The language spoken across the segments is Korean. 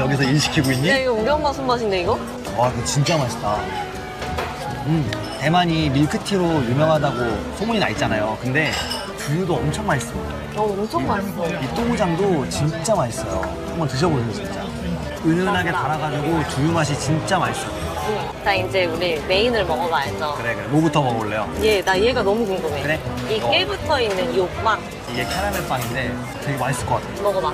여기서 일 시키고 있니? 야 이거 우리 엄마 손맛인데 이거? 와, 이거 진짜 맛있다. 음, 대만이 밀크티로 유명하다고 소문이 나 있잖아요. 근데 두유도 엄청 맛있습니다. 어 엄청 맛있어 이 또우장도 진짜 맛있어요. 한번 드셔보세요, 진짜. 은은하게 달아가지고 두유 맛이 진짜 맛있어요. 응. 자 이제 우리 메인을 먹어봐야죠 그래, 그래. 뭐부터 먹어볼래요? 얘 나 얘가 너무 궁금해 그래? 이 어. 깨 붙어 있는 이 빵 이게 캐러멜 빵인데 되게 맛있을 것 같아요. 먹어봐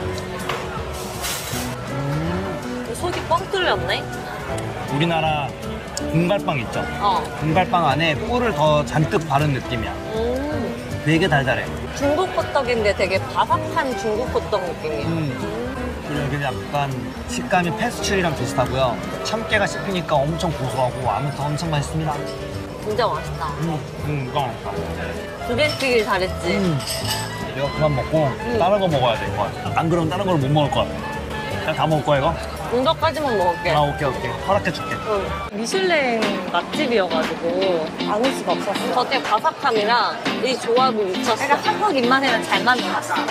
뻥 뚫렸네 우리나라 분갈빵 있죠? 어 분갈빵 안에 꿀을 더 잔뜩 바른 느낌이야. 음. 되게 달달해. 중국 호떡인데 되게 바삭한 중국 호떡 느낌이야 그리고 여기 약간 식감이 페스츄리랑 비슷하고요. 참깨가 씹히니까 엄청 고소하고 아무튼 엄청 맛있습니다. 진짜 맛있다 음, 음, 이거 맛있다. 두개 시키길 잘했지 음. 이거 그만 먹고 다른 거 먹어야 될것 같아. 안 그러면 다른 걸 못 먹을 것 같아. 그냥 다 먹을 거야, 이거? 이거까지만 먹을게 아, 오케이, 오케이. 허락해 줄게. 응. 미슐랭 맛집이어가지고 안 올 수가 없었어. 겉에 바삭함이랑 이 조합이 미쳤어. 그러니까 한국 입맛에는 잘 맞는 맛이야.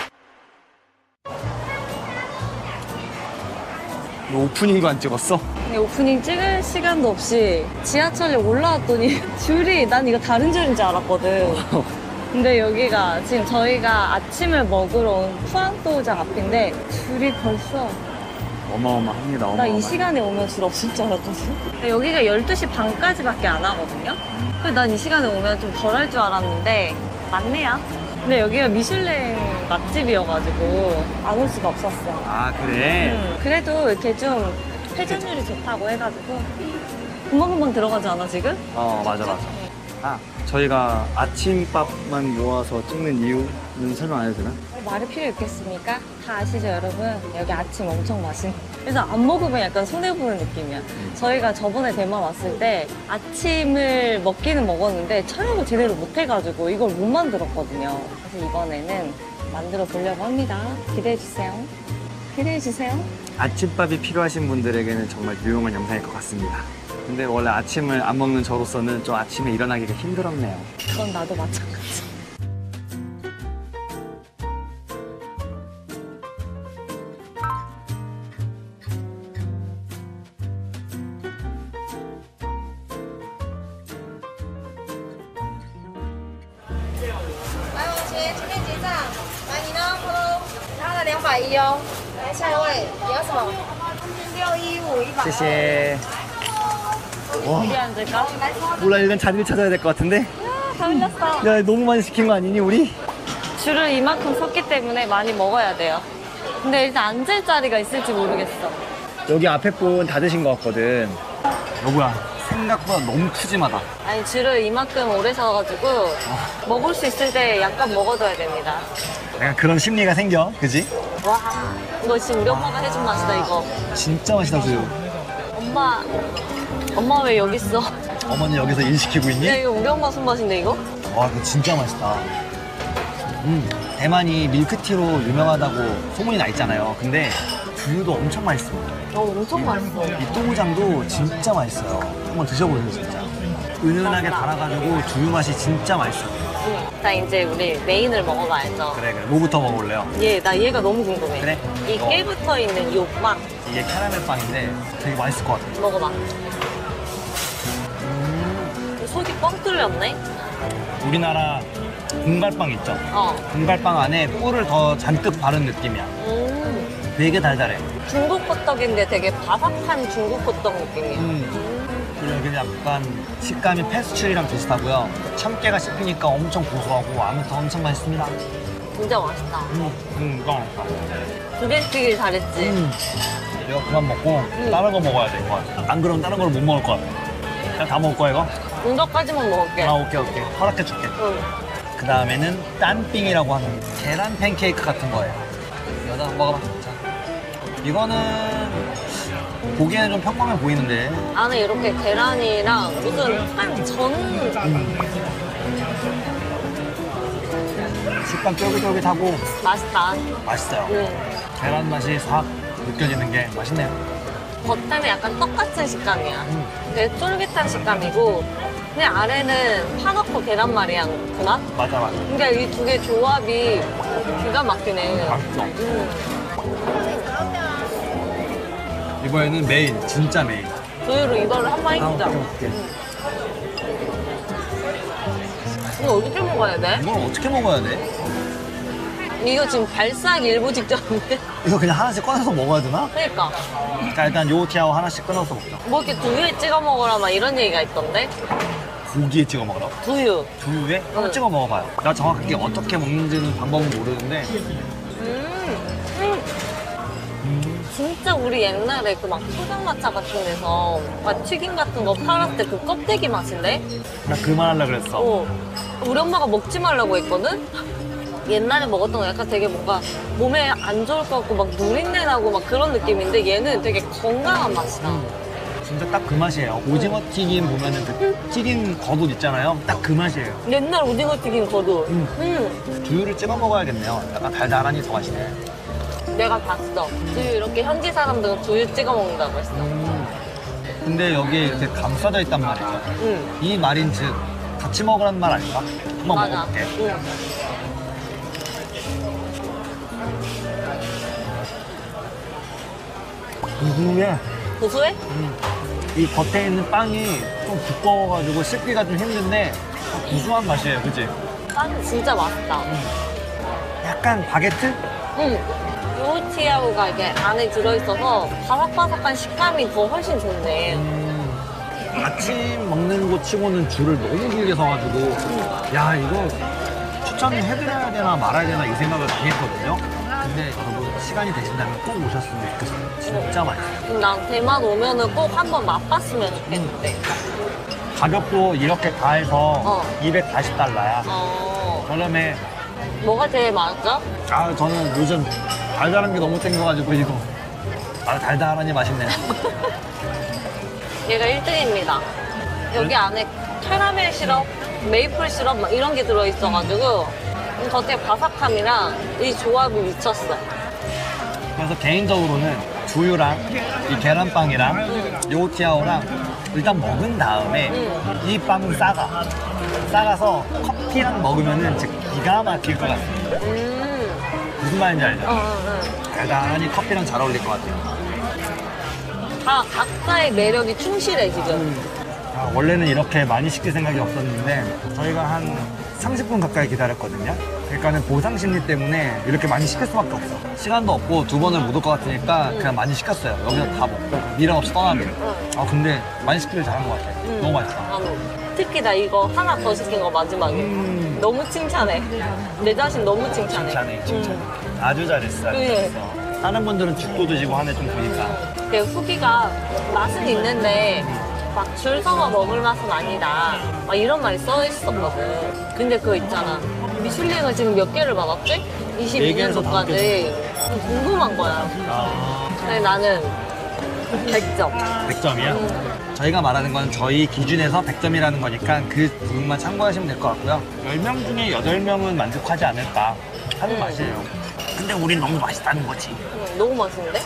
너 오프닝도 안 찍었어? 근데 오프닝 찍을 시간도 없이 지하철에 올라왔더니 줄이 난 이거 다른 줄인 줄 알았거든. 근데 여기가 지금 저희가 아침을 먹으러 온 푸앙또우장 앞인데 줄이 벌써 어마어마합니다, 나이 시간에 오면 줄 없을 줄 알았거든. 여기가 12시 반까지밖에 안 하거든요. 그래서 난 이 시간에 오면 좀 덜 할 줄 알았는데 많네요. 근데 여기가 미슐랭 맛집이어가지고 안 올 수가 없었어. 아, 그래? 음, 그래도 이렇게 좀 회전율이 좋다고 해가지고 금방금방 들어가지 않아 지금? 어, 맞아, 맞아. 아, 저희가 아침밥만 모아서 찍는 이유는 설명 안 해도 되나? 말이 필요 있겠습니까? 다 아시죠 여러분? 여기 아침 엄청 맛있는 그래서 안 먹으면 약간 손해보는 느낌이야 저희가 저번에 대만 왔을 때 아침을 먹기는 먹었는데 촬영을 제대로 못 해가지고 이걸 못 만들었거든요 그래서 이번에는 만들어 보려고 합니다 기대해주세요 기대해주세요 아침밥이 필요하신 분들에게는 정말 유용한 영상일 것 같습니다. 근데 원래 아침을 안 먹는 저로서는 좀 아침에 일어나기가 힘들었네요. 그건 나도 마찬가지 来，往前，前面结账。来，你呢？扣喽。他的两百一哦。来，下一位，你要什么？六一五一百。谢谢. 와, 어디 앉을까? 몰라 일단 자리를 찾아야 될 것 같은데? 다 흘렸어 야, 너무 많이 시킨 거 아니니 우리? 줄을 이만큼 섰기 때문에 많이 먹어야 돼요 근데 일단 앉을 자리가 있을지 모르겠어 여기 앞에 분 다 드신 것 같거든. 여보야, 생각보다 너무 푸짐하다. 아니 줄을 이만큼 오래 서가지고 먹을 수 있을 때 약간 먹어둬야 됩니다. 약간 그런 심리가 생겨, 그지? 와 이거 지금 우리 엄마가 해준 맛이다 이거. 진짜 맛있다, 두유. 엄마 엄마 왜 여기 있어? 어머니 여기서 일 시키고 있니? 야 이거 우리 엄마 손맛인데 이거? 와, 이거 진짜 맛있다. 음, 대만이 밀크티로 유명하다고 소문이 나 있잖아요. 근데 두유도 엄청 맛있습니다. 어 엄청 맛있어. 이 또우장도 진짜 맛있어요. 한번 드셔보세요, 진짜. 은은하게 달아가지고 두유 맛이 진짜 맛있어요. 응. 자 이제 우리 메인을 먹어봐야죠. 그래, 그래. 뭐부터 먹어볼래요? 얘 나 얘가 너무 궁금해. 그래? 이 어. 깨 붙어 있는 이 빵 이게 캐러멜 빵인데 되게 맛있을 것 같아요. 먹어봐. 속이 뻥 뚫렸네. 우리나라 분갈빵 있죠? 어. 분갈빵 안에 꿀을 더 잔뜩 바른 느낌이야. 음. 되게 달달해. 중국 호떡인데 되게 바삭한 중국 호떡 느낌이야. 여기 약간 식감이 페스츄리랑 비슷하고요. 참깨가 씹히니까 엄청 고소하고 아무튼 엄청 맛있습니다. 진짜 맛있다. 음, 음, 이거 맛있다. 두개 시키길 잘했지. 음. 이거 그만 먹고 다른 거 먹어야 될 것 같아. 안 그러면 다른 걸 못 먹을 것 같아. 그냥 다 먹을 거야, 이거? 이거까지만 먹을게. 아, 오케이, 오케이. 허락해줄게. 응. 그 다음에는 딴빙이라고 하는 계란 팬케이크 같은 거예요. 이거 한번 먹어봐. 자. 이거는 보기에는 좀 평범해 보이는데 안에 이렇게 계란이랑 무슨 한전 식감 쫄깃쫄깃하고 맛있다. 맛있어요. 응. 계란 맛이 싹 느껴지는 게 맛있네요. 겉에는 약간 똑같은 식감이야. 음. 되게 쫄깃한 식감이고, 근데 아래는 파넣고 계란말이야 그 맛? 맞아, 맞아. 그러니까 이 두 개 조합이 기가 막히네. 맛있어. 음. 이번에는 메인, 진짜 메인. 두유로 이거를 한 마리 주자. 오케이. 이거 어떻게 먹어야 돼? 이걸 어떻게 먹어야 돼? 이거 지금 발사하기 일보 직전인데? 이거 그냥 하나씩 꺼내서 먹어야 되나? 그러니까. 자, 일단 요티하고 하나씩 끊어서 먹자. 뭐 이렇게 두유에 찍어 먹으라 막 이런 얘기가 있던데? 고기에 찍어 먹으라고. 두유. 두유에? 한번 응. 찍어 먹어봐요. 나 정확하게 어떻게 먹는지는 방법은 모르는데 진짜 우리 옛날에 그 막 포장마차 같은 데서 막 튀김 같은 거 팔았을 때 그 껍데기 맛인데? 나 그만하려 그랬어. 어. 우리 엄마가 먹지 말라고 했거든? 옛날에 먹었던 거 약간 되게 뭔가 몸에 안 좋을 것 같고 막 누린내 나고 막 그런 느낌인데 얘는 되게 건강한 맛이다. 진짜 딱 그 맛이에요. 오징어 튀김 보면은 그 튀김 겉옷 있잖아요. 딱 그 맛이에요. 옛날 오징어 튀김 거도. 음. 음. 두유를 찍어 먹어야겠네요. 약간 달달하니 더 맛이네. 내가 봤어. 두유 이렇게 현지 사람들은 두유 찍어 먹는다고 했어. 음. 근데 여기에 이렇게 감싸져 있단 말이죠. 응. 이 말인 즉 같이 먹으라는 말 아닌가? 한번 맞아. 먹어볼게. 응. 고소해. 고소해? 이 겉에 있는 빵이 좀 두꺼워가지고 씹기가 좀 힘든데 구수한 맛이에요, 그치? 빵 진짜 맛있다. 약간 바게트? 응. 요티아우가 이게 안에 들어있어서 바삭바삭한 식감이 더 훨씬 좋네. 음, 아침 먹는 거 치고는 줄을 너무 길게 서가지고 야 이거 추천을 해드려야 되나 말아야 되나 이 생각을 많이 했거든요. 근데 여러분 시간이 되신다면 꼭 오셨으면 좋겠어요. 진짜 맛있어요. 난 대만 오면은 꼭 한번 맛봤으면 좋겠는데. 가격도 이렇게 다 해서 어. 240달러야. 어. 저렴해. 뭐가 제일 맛있어? 아 저는 요즘 달달한 게 너무 땡겨가지고 이거 아 달달하니 맛있네요. 얘가 1등입니다. 여기 안에 캐러멜 시럽, 메이플 시럽 막 이런 게 들어있어가지고 겉에 바삭함이랑 이 조합이 미쳤어. 그래서 개인적으로는 두유랑 이 계란빵이랑 요티아오랑 일단 먹은 다음에 음. 이빵 싸가 싸가서 커피랑 먹으면은 진짜 기가 막힐 것 같아요. 음. 무슨 말인지 알죠? 어, 어, 달달하니 커피랑 잘 어울릴 것 같아요. 어. 다 각자의 매력이 충실해, 지금. 아, 원래는 이렇게 많이 시킬 생각이 없었는데 저희가 한 30분 가까이 기다렸거든요. 그러니까는 보상 심리 때문에 이렇게 많이 시킬 수밖에 없어. 시간도 없고 두 번을 못 올 것 같으니까 그냥 많이 시켰어요. 여기서 다 먹고 미련 없이 떠나면. 아 근데 많이 시키길 잘한 것 같아. 음. 너무 맛있다. 나도. 특히 나 이거 하나 더 시킨 거 마지막에. 음. 너무 칭찬해. 내 자신 너무 칭찬해. 칭찬해, 칭찬해. 음. 아주 잘했어. 아주 그래. 잘했어. 다른 분들은 죽도 드시고 하네 좀 보니까. 그 후기가 맛은 있는데 막 줄 서서 먹을 맛은 아니다. 막 이런 말이 써 있었거든. 근데 그거 있잖아. 미슐랭을 지금 몇 개를 받았지? 네 개에서 다섯 22년도까지. 궁금한 거야. 아, 근데 나는 100점. 100점이야? 저희가 말하는 건 저희 기준에서 100점이라는 거니까 그 부분만 참고하시면 될 것 같고요. 10명 중에 8명은 만족하지 않을까 하는 음. 맛이에요. 근데 우린 너무 맛있다는 거지. 음, 너무 맛있는데?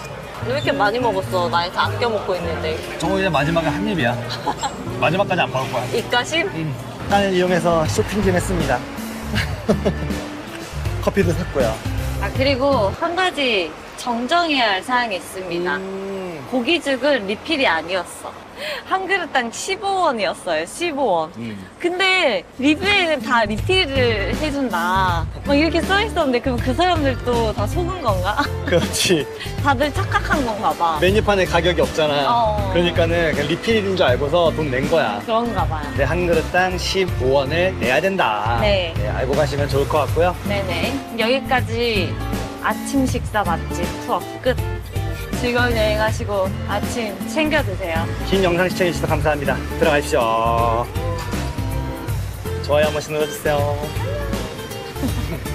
왜 이렇게 많이 먹었어? 나 이렇게 아껴 먹고 있는데. 저 이제 마지막에 한 입이야. 마지막까지 안 먹을 거야. 입가심? 식단을 이용해서 쇼핑 좀 했습니다. 커피도 샀고요. 아, 그리고 한 가지 정정해야 할 사항이 있습니다. 음. 고기죽은 리필이 아니었어. 한 그릇당 15원이었어요. 15원. 음. 근데 리뷰에는 다 리필을 해준다. 막 이렇게 써 있었는데 그럼 그 사람들도 다 속은 건가? 그렇지. 다들 착각한 건가 봐. 메뉴판에 가격이 없잖아. 어. 그러니까는 그냥 리필인 줄 알고서 돈 낸 거야. 그런가 봐요. 네, 한 그릇당 15원을 내야 된다. 네. 알고 가시면 좋을 것 같고요. 네네. 여기까지 아침 식사 맛집 투어 끝. 즐거운 여행하시고 아침 챙겨 드세요. 긴 영상 시청해주셔서 감사합니다. 들어가십시오. 좋아요 한 번씩 눌러주세요.